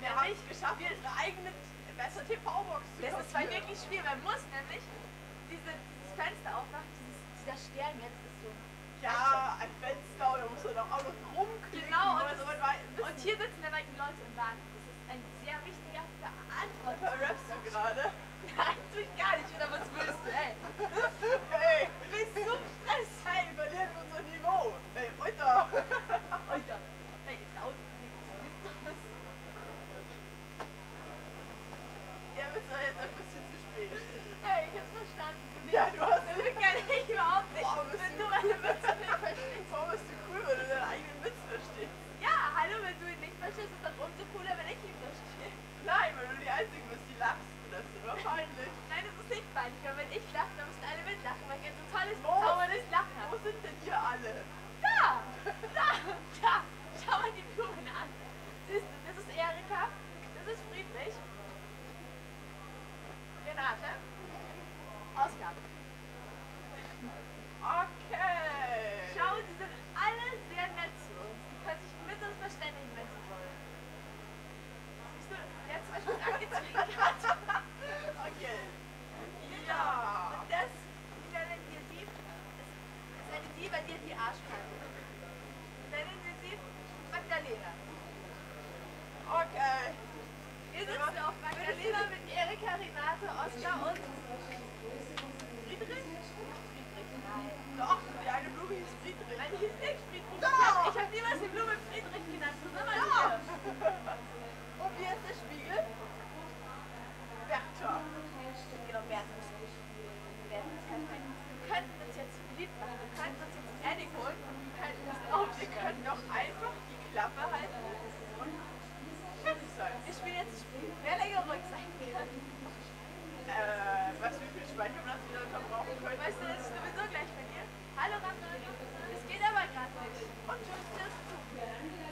Wir haben es geschafft, unsere eigene bessere TV-Box zu Das ist zwar wirklich schwer, man muss nämlich diese, dieses Fenster aufmachen, dieses, dieser Stern jetzt ist so. Ja, ein Fenster, da muss man doch auch noch rumklicken. Genau, und, so, und, und hier sitzen dann halt die Leute und warten. Erika, das ist Friedrich, Renate, Oskar. Okay. Schau, sie sind alle sehr nett zu uns. Die können sich mit uns verständigen, wenn sie wollen. Siehst du, der hat zum Beispiel angezwinkert. Okay. Genau. Ja. Und das, wie nennen wir sie? Das eine Sie, bei dir die Arschkarte. Nennen wir sie Magdalena. Okay. Wir sitzen auf Magdalena mit Erika, Renate, Oskar und Friedrich? Doch, die eine Blume hieß Friedrich. Nein, die hieß nicht Friedrich. Doch. Ich habe hab niemals die Blume Friedrich genannt. Wo sind wir hier? Und wie ist der Spiegel? Bertha. Genau, Bertha ist nicht. Bertha ist kein Feind. Wir könnten uns jetzt beliebt machen. Wir könnten uns jetzt Edding holen und wir könnten Und wir können doch einfach die Klappe halten Hallo Ramon, es geht aber gerade nicht. Und tschüss, tschüss.